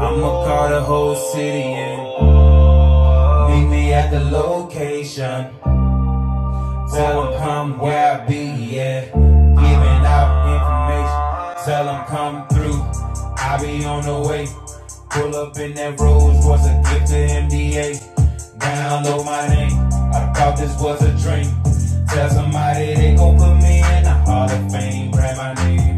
I'ma call the whole city and meet me at the location. Tell them come where I be, yeah. Giving out information. Tell them come through. I be on the way. Pull up in that Rolls was a gift to MDA. Download my name. I thought this was a dream. Tell somebody they gon' put me in the Hall of Fame. Write my name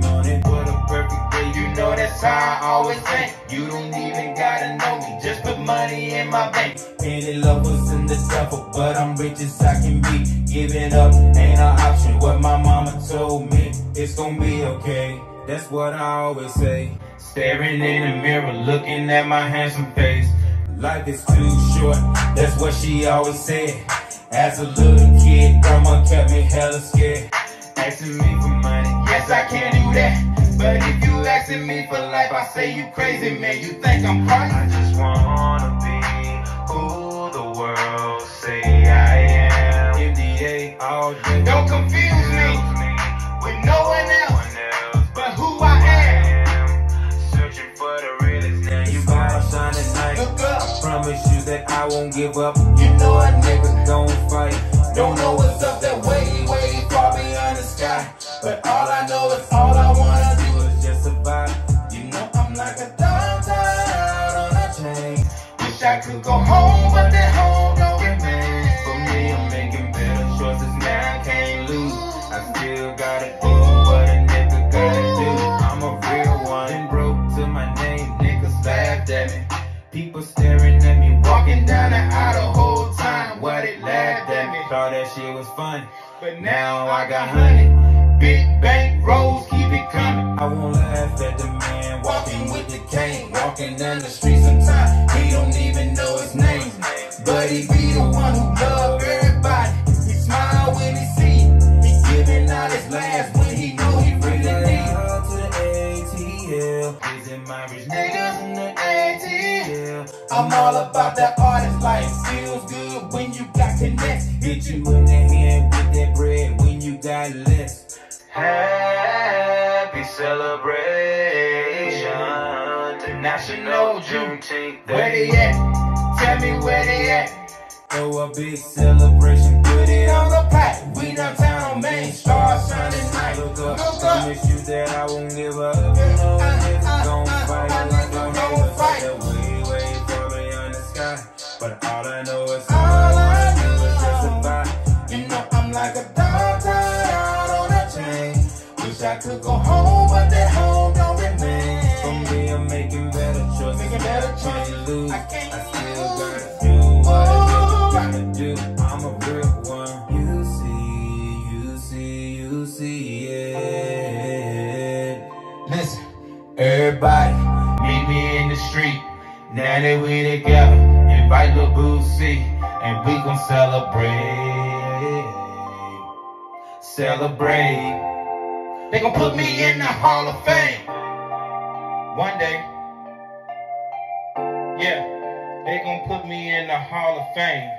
how I always say. You don't even gotta know me. Just put money in my bank. Any lovers in the devil, but I'm rich as I can be. Giving up ain't an option. What my mama told me, it's gonna be okay. That's what I always say. Staring in the mirror, looking at my handsome face. Life is too short, that's what she always said. As a little kid, grandma kept me hella scared. Asking me for money, yes I can do that. But if you me for life, I say you crazy, man. You think I'm crazy? I just wanna be who the world say I am. MDA all day. Don't confuse me with no one else, but who I am. Searching for the realest now you gotta shine at night. I promise you that I won't give up. You know a nigga gon' was funny. But now I got honey. Big bank rolls, keep it coming. I won't laugh at the man walking with the cane, walking down the street sometimes. He don't even know his name, but he be the one who love everybody. He smile when he see you. He giving out his last when he know he really need. To the ATL, raising my rich niggas in the ATL. I'm all about that artist life. Feels good when you got connects. Hit you in the hand that bread when you got less. Happy celebration to National Juneteenth. Where they at? Tell me where they at. Throw a big celebration, put it on the pot. We downtown on Main, stars shining night. Look up, promise you that I won't give up. You know uh, niggas gon' fight like a nigga fight that way, way far beyond the sky. But all I know is all I do is just survive. You know I'm like a dog tied out on a chain. Wish I could go home, but that home don't remain. For me, I'm making better choices. Making better choices. Lose. I can't I still gotta do what I gotta do. I'm a real one. You see, you see, you see it. Listen, everybody, meet me in the street. Now that we together, invite Lil Boosie, and we gon' celebrate. Celebrate. They gon' put me in the Hall of Fame. One day. Yeah, they gon' put me in the Hall of Fame.